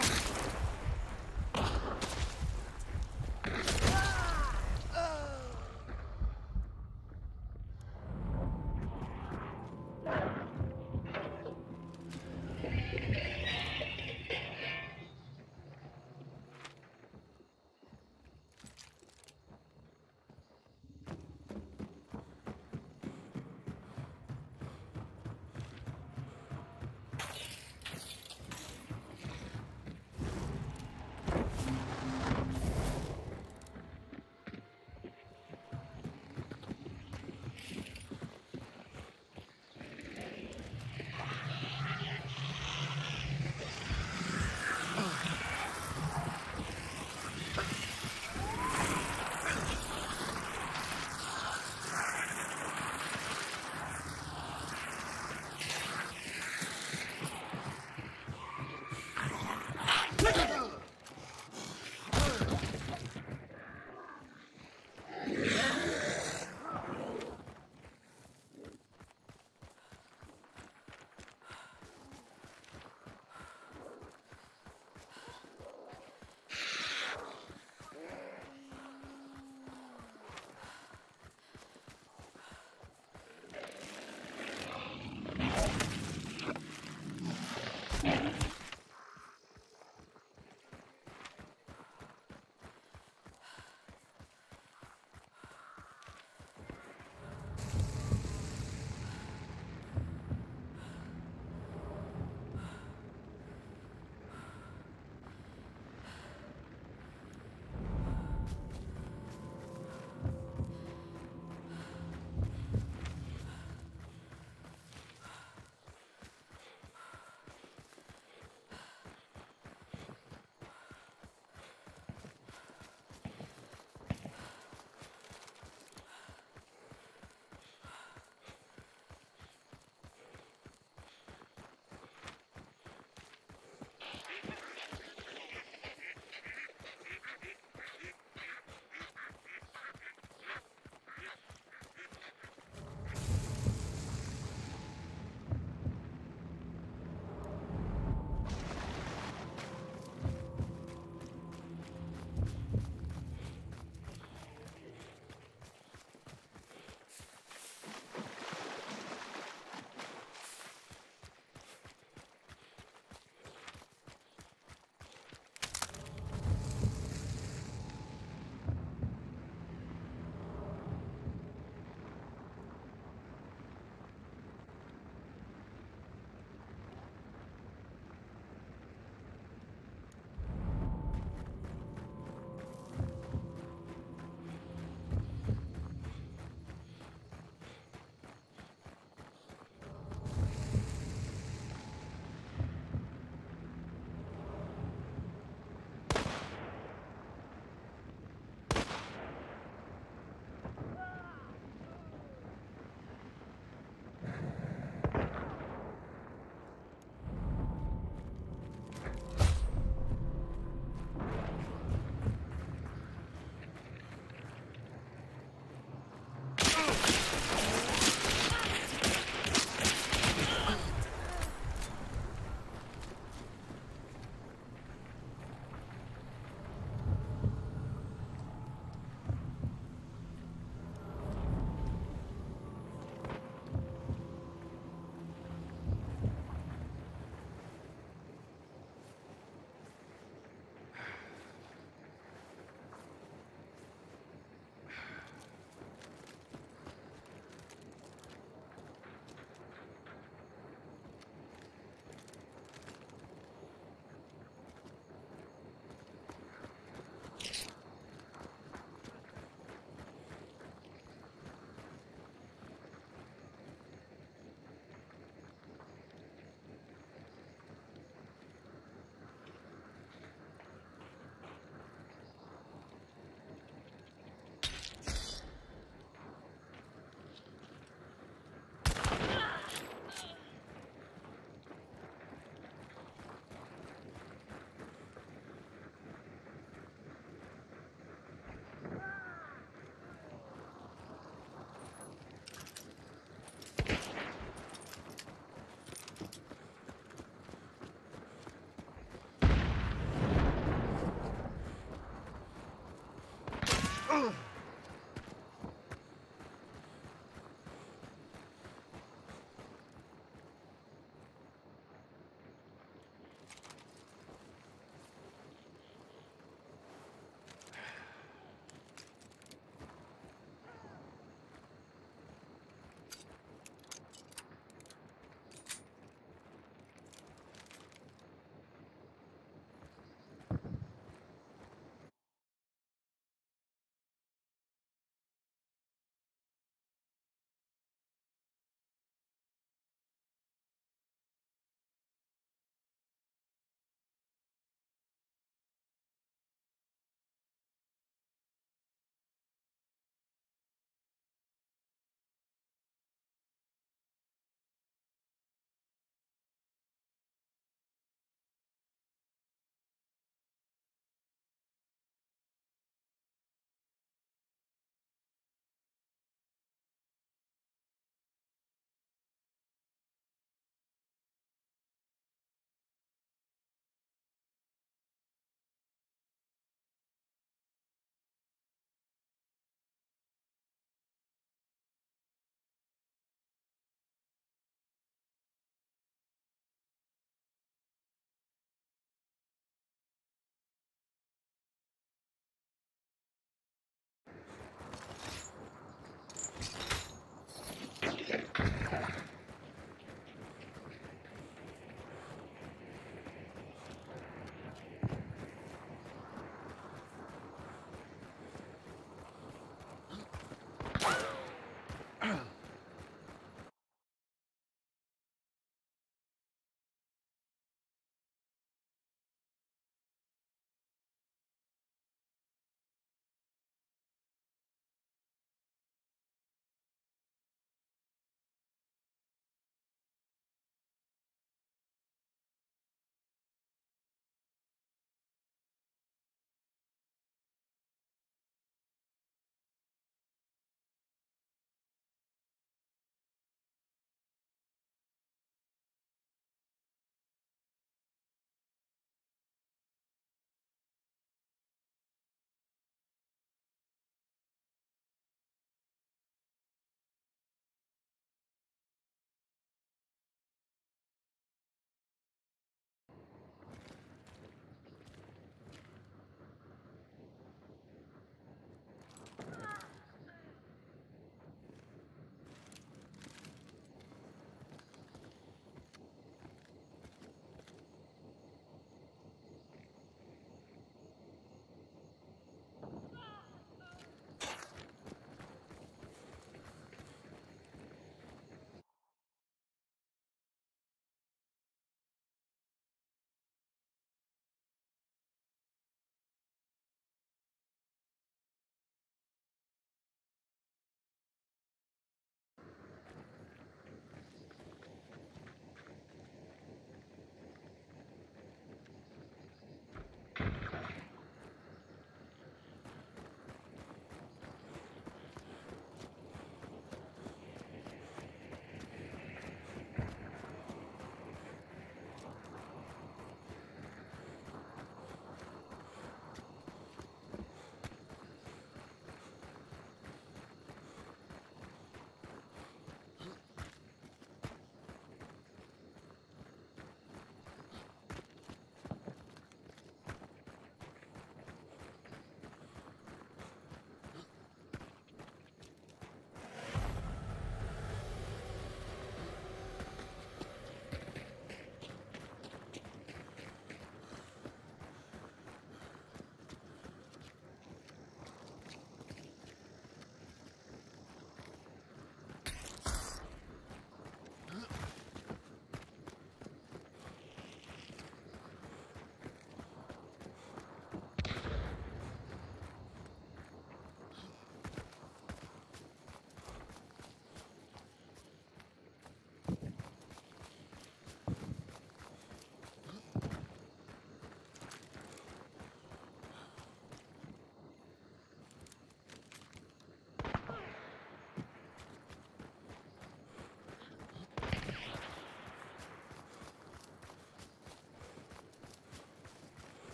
Oh!